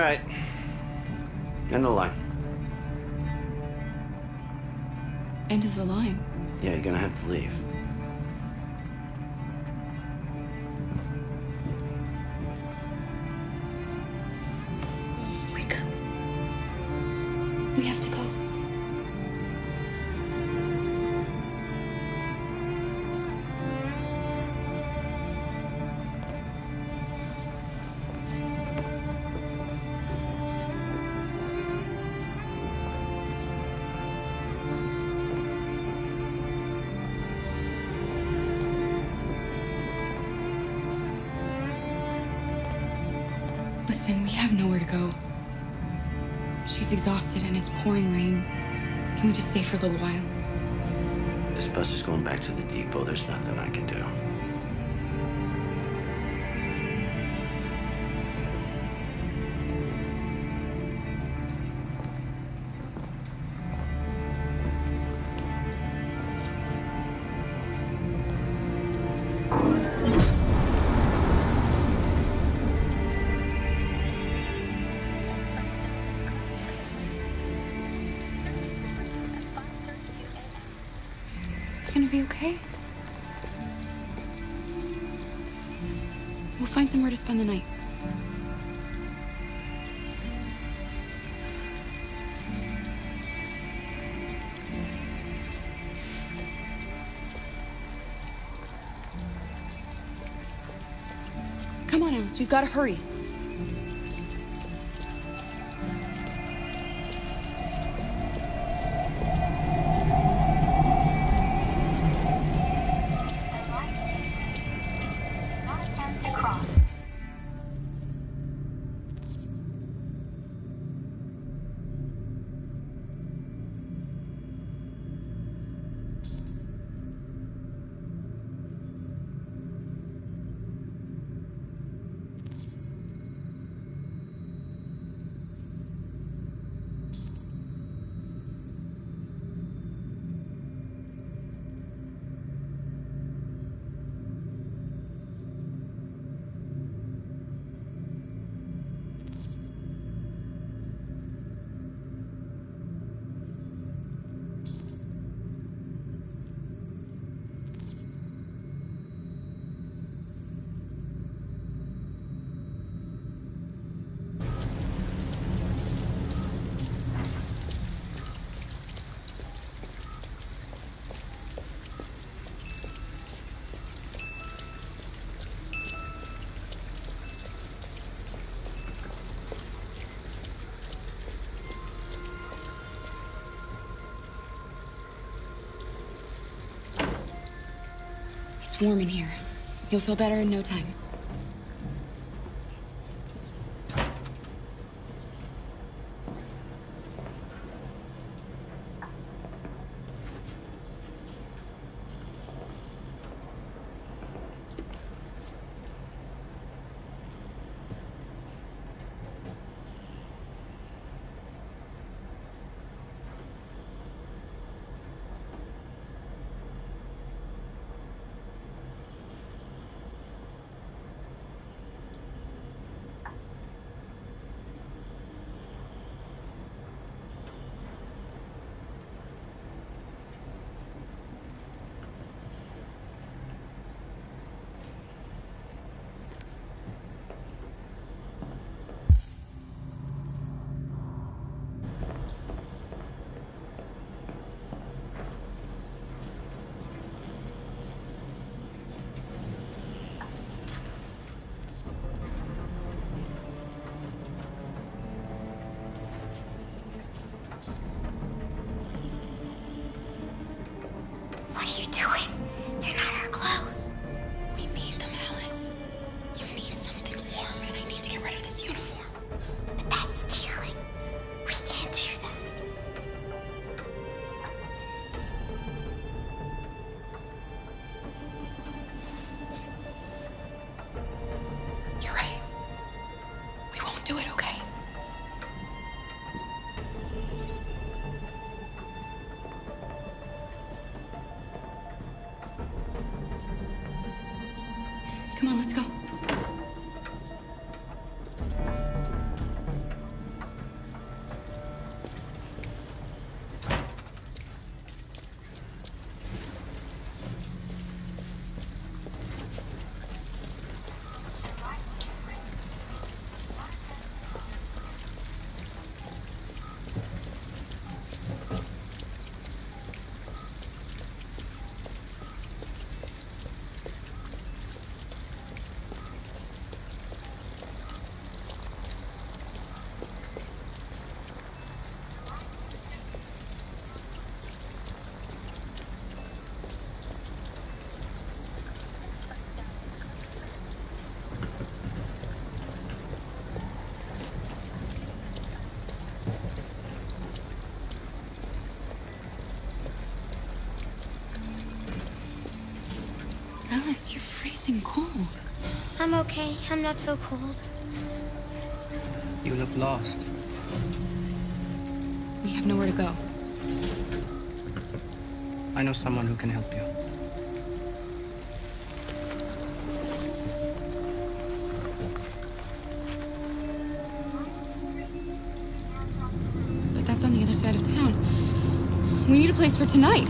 All right. End of the line. End of the line. Yeah, you're gonna have to leave. Listen, we have nowhere to go. She's exhausted and it's pouring rain. Can we just stay for a little while? This bus is going back to the depot. There's nothing I can do. Gonna be okay? We'll find somewhere to spend the night. Come on, Alice, we've got to hurry. Warm in here. You'll feel better in no time. doing? Freezing cold. I'm okay. I'm not so cold. You look lost. We have nowhere to go. I know someone who can help you. But that's on the other side of town. We need a place for tonight.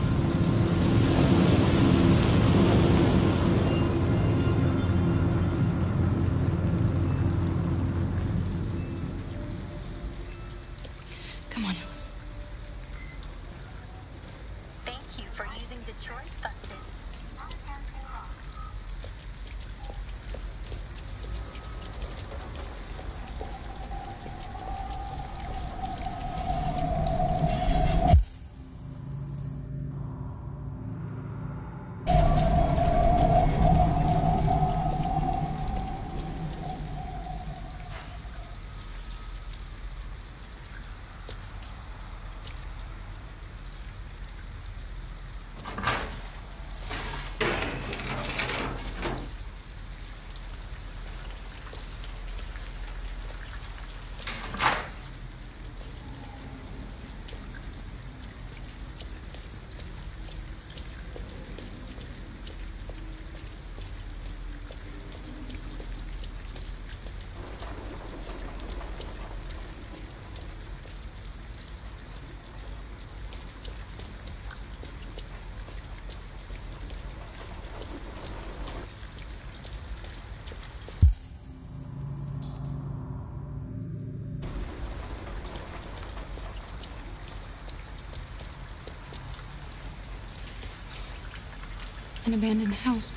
An abandoned house.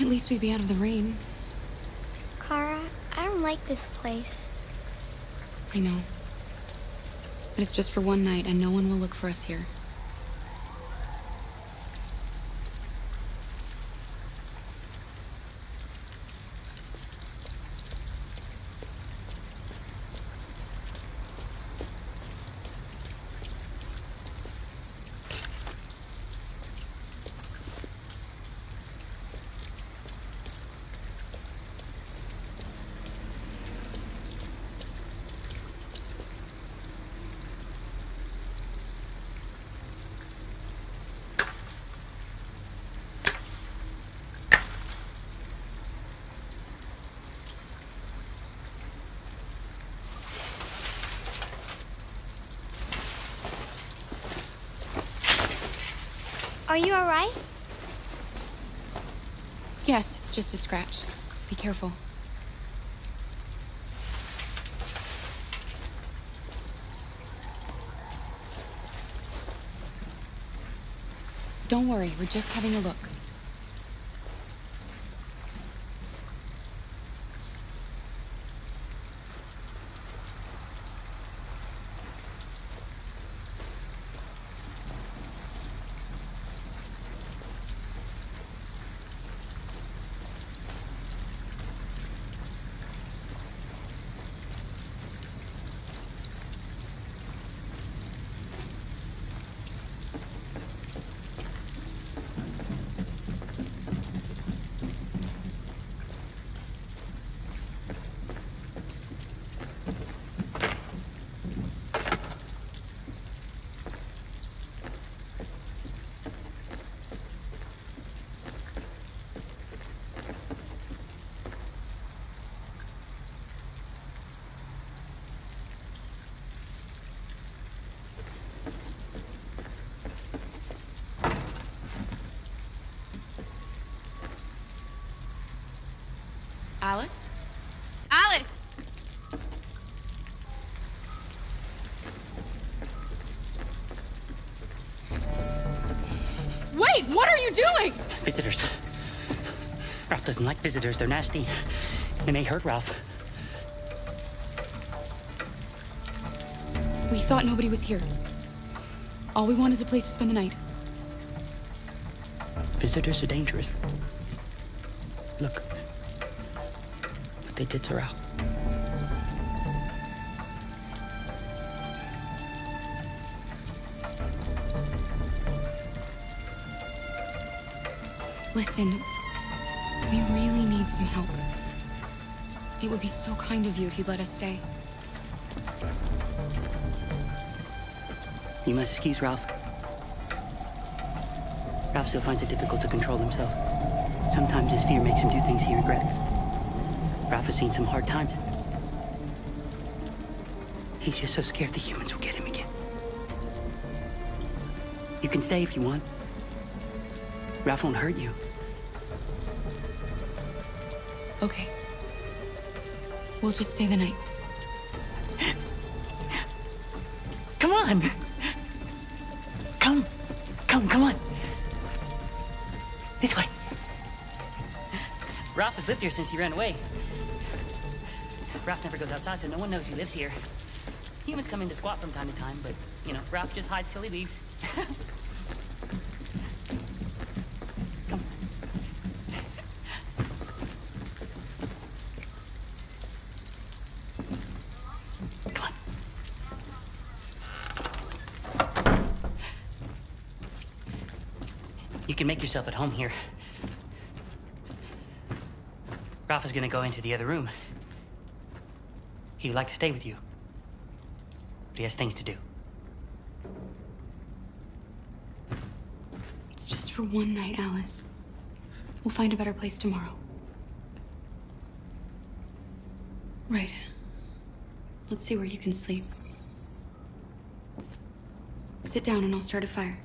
At least we'd be out of the rain. Kara, I don't like this place. I know. But it's just for one night, and no one will look for us here. Are you alright? Yes, it's just a scratch. Be careful. Don't worry, we're just having a look. Alice? Alice! Wait, what are you doing? Visitors. Ralph doesn't like visitors. They're nasty. They may hurt Ralph. We thought nobody was here. All we want is a place to spend the night. Visitors are dangerous. Look. They did to Ralph. Listen, we really need some help. It would be so kind of you if you'd let us stay. You must excuse Ralph. Ralph still finds it difficult to control himself. Sometimes his fear makes him do things he regrets. Ralph has seen some hard times. He's just so scared the humans will get him again. You can stay if you want. Ralph won't hurt you. Okay. We'll just stay the night. Come on! Come! Come, come on! This way. Ralph has lived here since he ran away. Ralph never goes outside, so no one knows he lives here. Humans come in to squat from time to time, but, you know, Ralph just hides till he leaves. come. On. You can make yourself at home here. Ralph is gonna go into the other room. He would like to stay with you. But he has things to do. It's just for one night, Alice. We'll find a better place tomorrow. Right. Let's see where you can sleep. Sit down and I'll start a fire.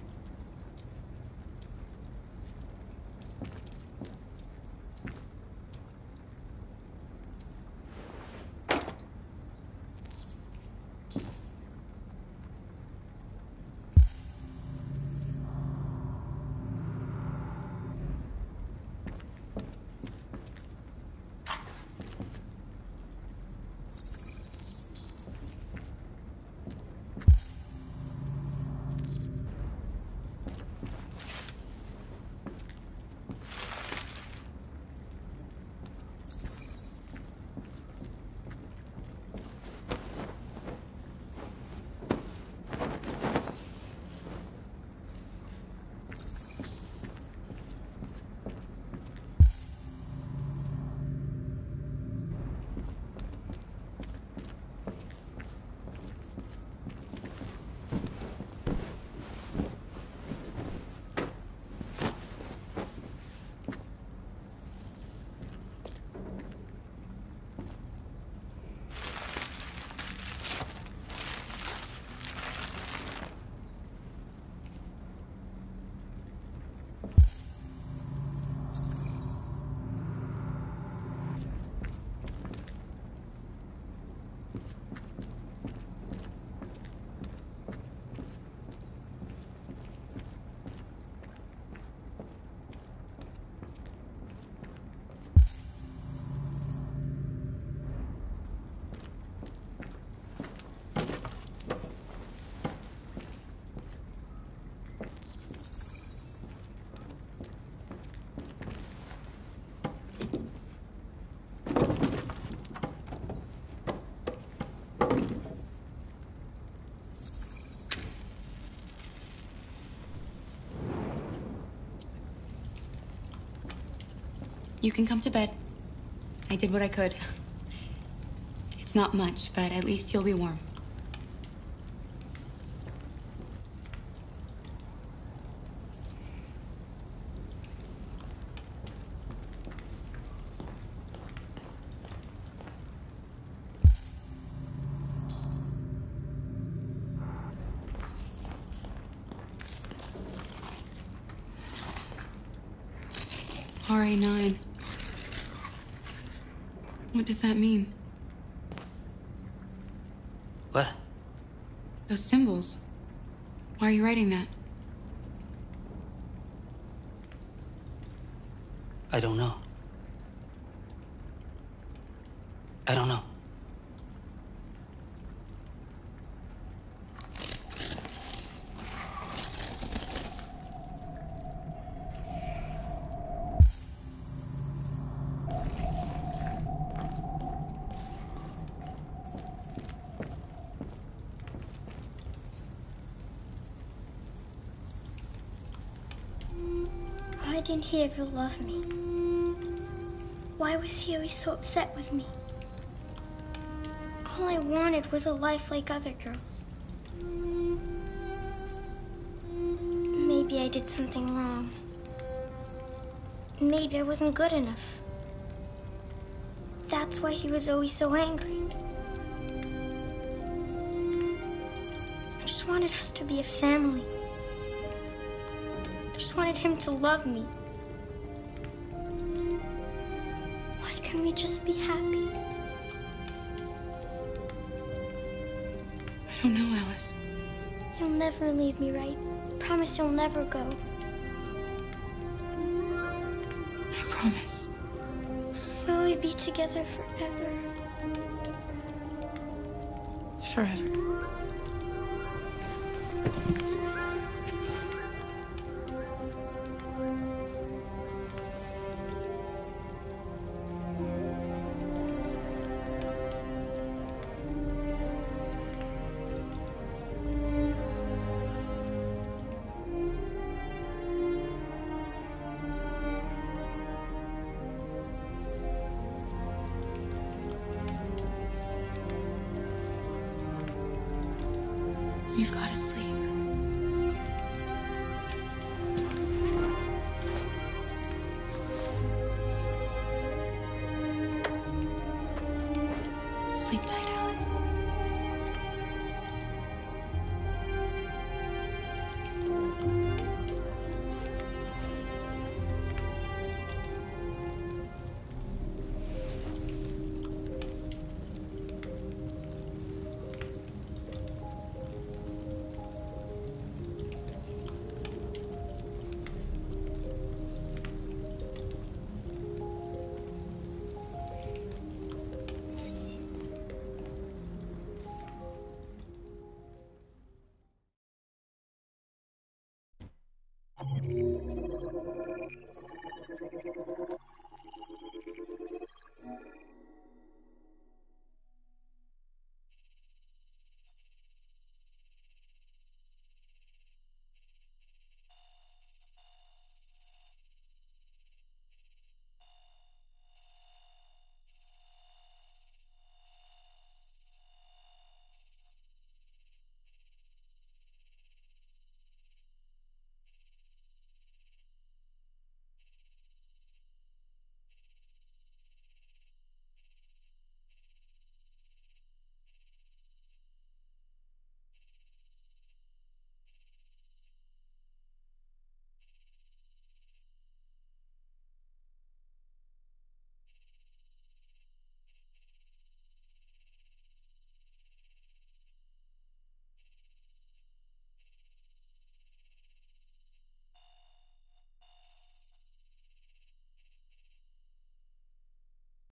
You can come to bed. I did what I could. It's not much, but at least you'll be warm. RA9. What does that mean? What? Those symbols. Why are you writing that? I don't know. I don't know. Why didn't he ever love me? Why was he always so upset with me? All I wanted was a life like other girls. Maybe I did something wrong. Maybe I wasn't good enough. That's why he was always so angry. I just wanted us to be a family. I just wanted him to love me. Can't we just be happy? I don't know, Alice. You'll never leave me, right? Promise you'll never go. I promise. Will we be together forever? Forever.